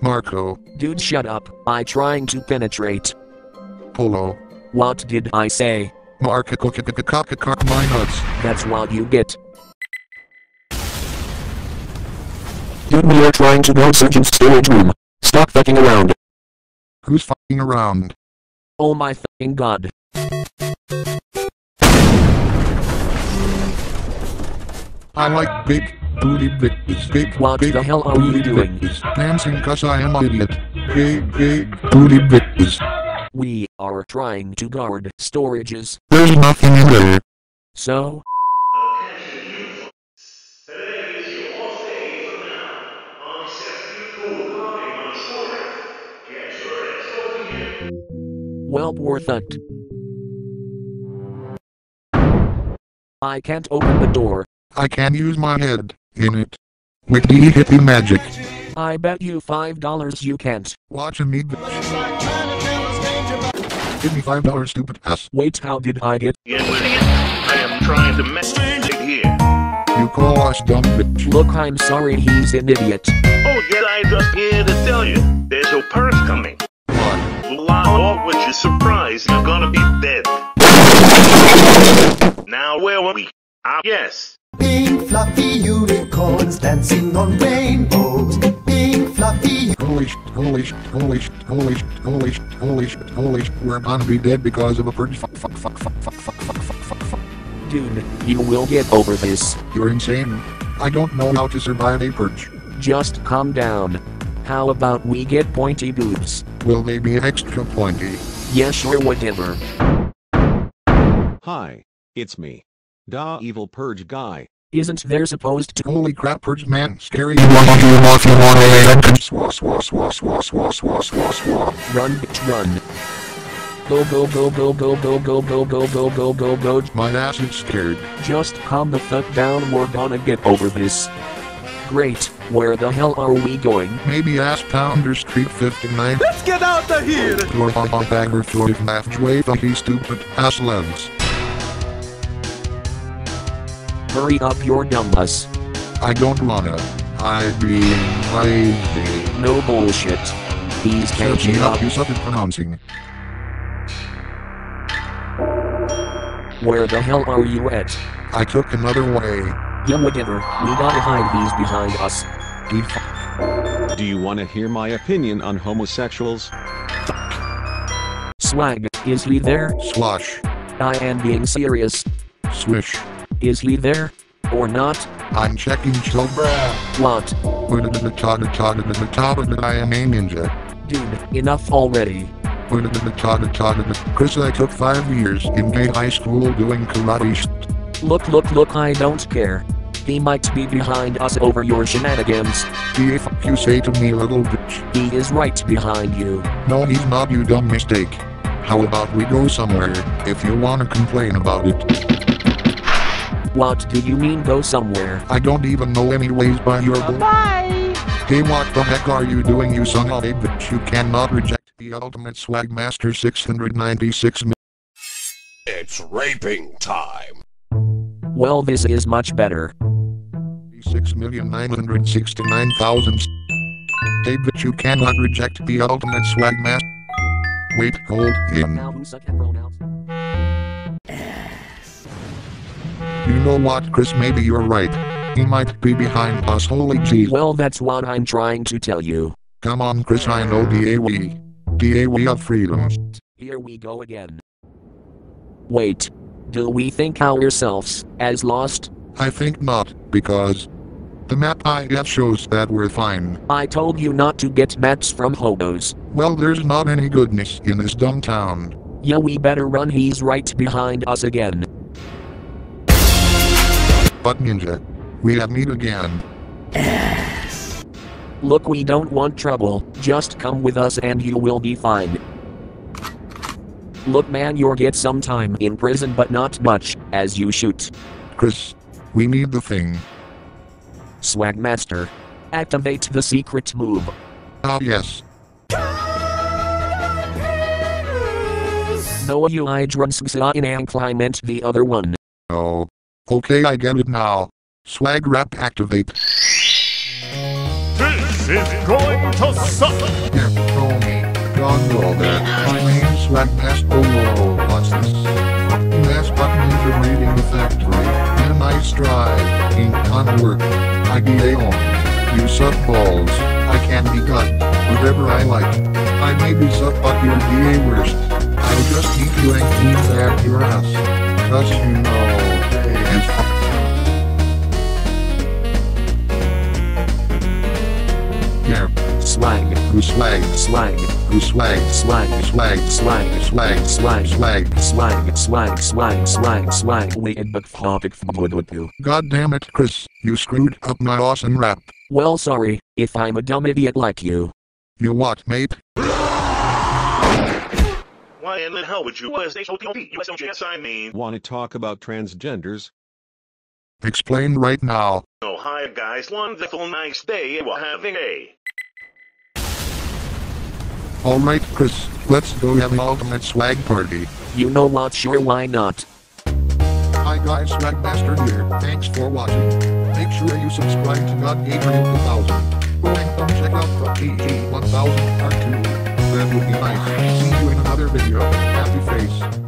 Marco, Dude, shut up. I trying to penetrate. Polo, What did I say? Marca cook my nuts. That's what you get. Dude, we are trying to build Sergeant's storage room. Stop fucking around. Who's fucking around? Oh my fucking god. I like big booty bitches. Big What the hell are you doing? Dancing cause I am an idiot. Big booty bitches. We are trying to guard storages. There's nothing in there. So, Attention you folks. Today is your lost day from now. Unaccepted code guarding on storage. Get your ass over here. well worth it. I can't open the door. I can use my head in it. With the hippie magic. I bet you five dollars you can't. Watch me bitch. Give me five dollars stupid ass. Wait, how did I get? Get with. I am trying to mess it here. You call us dumb bitch. Look, I'm sorry, he's an idiot. Oh, yeah, I just here to tell you. There's your purse coming. What? Wow, which is surprise, you're gonna be dead. Now, where were we? Ah, yes. Pink fluffy unicorns dancing on rainbows. Pink fluffy Holy sh, holy sh, holy sh, holy sh, holy sh, holy sh, holy sh. We're gonna be dead because of a purge. Fuck, fuck, fuck, fuck, fuck, fuck, fuck, fuck, fuck, fuck. Dude, you will get over this. You're insane. I don't know how to survive a purge. Just calm down. How about we get pointy boobs? Will they be extra pointy? Yeah, sure, whatever. Hi, it's me. Da Evil Purge Guy. Isn't there supposed to? Holy crap, purge man, scary. You want to do more if you want to Swah, swah, swah, swah, swah, swah, swah, swah. Run, bitch, run. Go, go, go, go, go, go, go, go, go, go, go, go, go. My ass is scared. Just calm the fuck down, we're gonna get over this. Great, where the hell are we going? Maybe ass pounder street 59. Let's get out of here! Your on bagger for if math way funky stupid ass lens. Hurry up, your dumbass. I don't wanna. I be lazy. No bullshit. He's Catching catching up, up. you suck at pronouncing. Where the hell are you at? I took another way. Yeah, whatever. We gotta hide these behind us. Def- Do you want to hear my opinion on homosexuals? Swag, is he there? Slosh. I am being serious. Swish. Is he there? Or not? I'm checking Chilbra. What? I am a ninja. Dude, enough already. Put it in the top, the top. Chris, I took five years in gay high school doing karate. Look, look, look, I don't care. He might be behind us over your shenanigans. The fuck you say to me, little bitch. He is right behind you. No, he's not, you dumb mistake. How about we go somewhere, if you wanna complain about it? What do you mean go somewhere? I don't even know anyways by your bull. Bye! Hey, what the heck are you doing, you son of a bitch? You cannot reject the ultimate swag master 696 It's raping time. Well, this is much better. 6,969,000. Hey, bitch, you cannot reject the ultimate swag master. Wait, hold in. You know what, Chris? Maybe you're right. He might be behind us. Holy gee. Well, that's what I'm trying to tell you. Come on, Chris. I know the AWE. The AWE of freedom. Here we go again. Wait. Do we think ourselves as lost? I think not, because the map I get shows that we're fine. I told you not to get maps from hobos. Well, there's not any goodness in this dumb town. Yeah, we better run. He's right behind us again. But Ninja, we have meet again. Look, we don't want trouble. Just come with us and you will be fine. Look, man, you'll get some time in prison, but not much, as you shoot. Chris, we need the thing. Swagmaster. Activate the secret move. Ah, yes. No, you I in Clement the other one. Oh. Okay, I get it now. Swag rap activate. This is going to suck. Yeah, call me. God know that. My name's Swagmaster. Whoa, what's this? Fucking ass buttons are reading the factory. And I strive. Ink on work. IDA on. You suck balls. I can be got. Whatever I like. I may be suck but you're DA worst. I'll just keep doing things at your ass. Cause you know, it's fuck. Yeah, Swag. who swag, Swag. who swag, Swag. swag, Swag. swag, Swag. swag. Swag. Swag. Swag. Swag. Swag. Wait, but topic from Woodwood. God damn it, Chris, you screwed up my awesome rap. Well, sorry, if I'm a dumb idiot like you. You what, mate? Why in the hell would you USHOTOP USOJS I mean? Want to talk about transgenders? Explain right now. Oh hi guys, wonderful nice day we're having a Alright, Chris, let's go have an ultimate swag party. You know what? Sure, why not? Hi guys, Swagmaster here. Thanks for watching. Make sure you subscribe to God Gabriel 2000. Go and come check out the PG 1000 Part 2. That would be nice. See you in another video. Happy face.